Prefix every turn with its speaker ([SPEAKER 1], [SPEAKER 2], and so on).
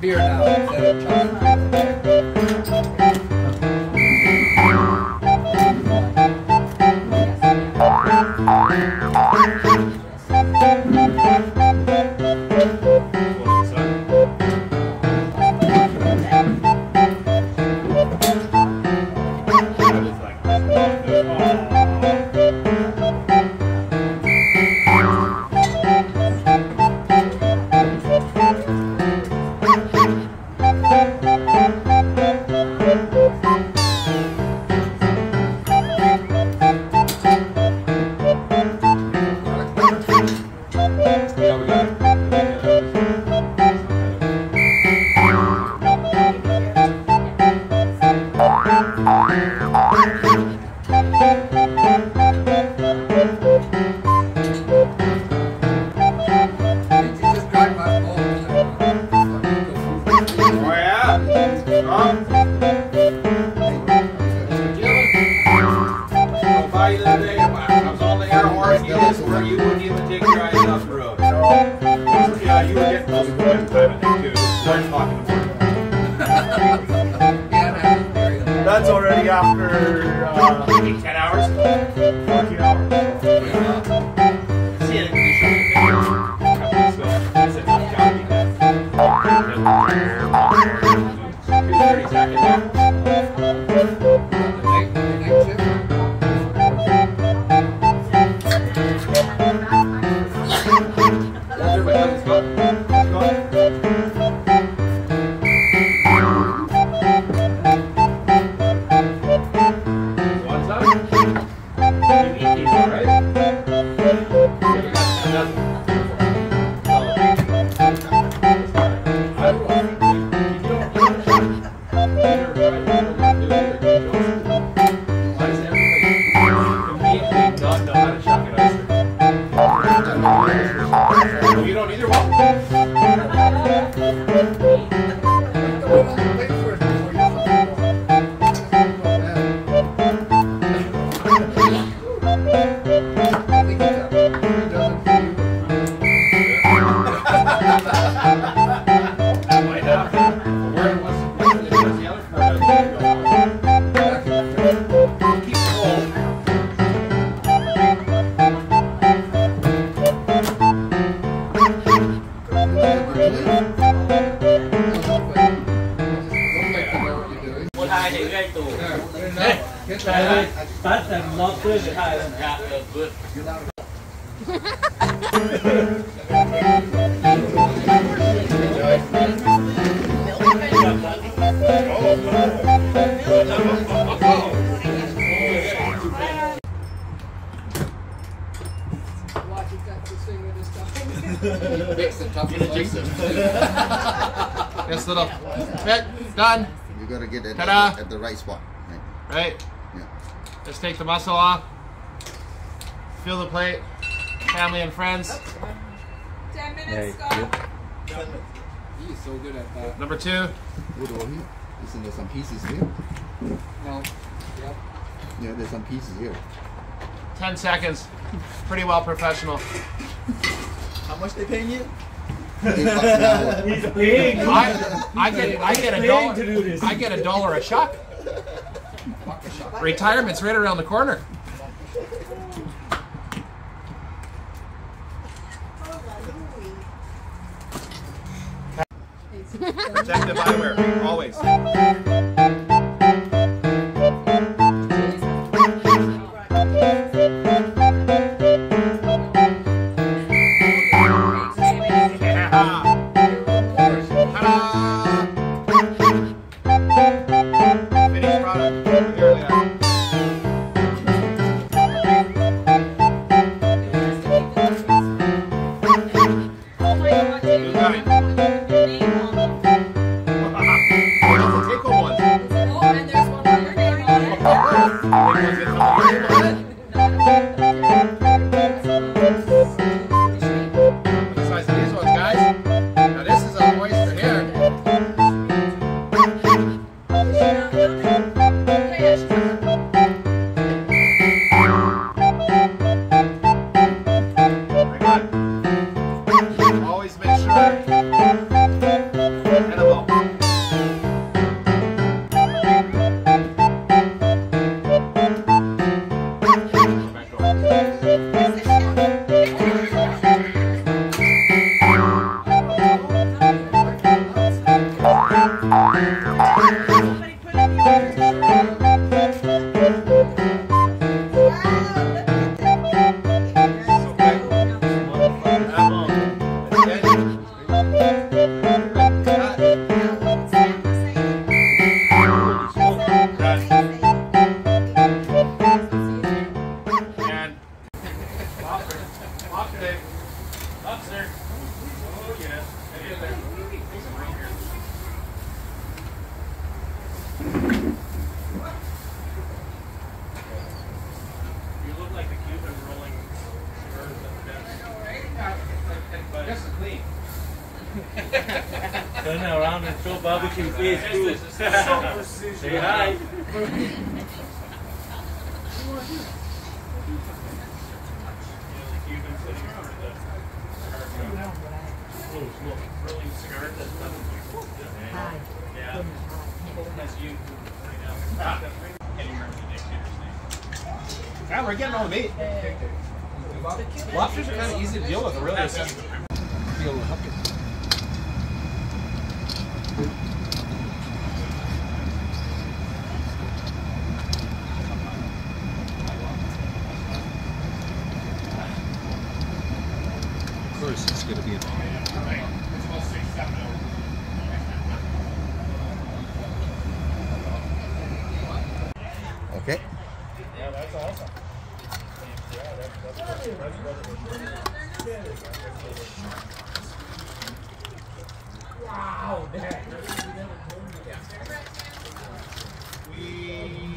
[SPEAKER 1] beer
[SPEAKER 2] now. you
[SPEAKER 1] wouldn't even take your eyes off the road. Go
[SPEAKER 2] ahead. push it high, then
[SPEAKER 1] Yes, little. Done.
[SPEAKER 3] You gotta get it
[SPEAKER 1] at,
[SPEAKER 3] at the right spot. Right?
[SPEAKER 1] right?
[SPEAKER 3] Yeah.
[SPEAKER 1] Let's take the muscle off. Fill the plate. Family and friends.
[SPEAKER 4] Ten minutes, Scott.
[SPEAKER 2] So good at that.
[SPEAKER 1] Number two.
[SPEAKER 3] Listen, over some pieces here?
[SPEAKER 2] No. Yep.
[SPEAKER 3] Yeah, there's some pieces here.
[SPEAKER 1] Ten seconds. Pretty well professional.
[SPEAKER 3] How much they paying you?
[SPEAKER 5] He's paying.
[SPEAKER 1] I, I get I get a dollar. I get a dollar a shot. Retirement's right around the corner. Protective eyewear, always. 我们
[SPEAKER 5] 要结婚了 Barbecue is good. Say hi. Yeah,
[SPEAKER 1] we're getting all the meat. Lobsters are kind of easy to deal with, really.
[SPEAKER 3] going to be
[SPEAKER 1] in. Okay. Yeah, that's awesome. Wow, that. We.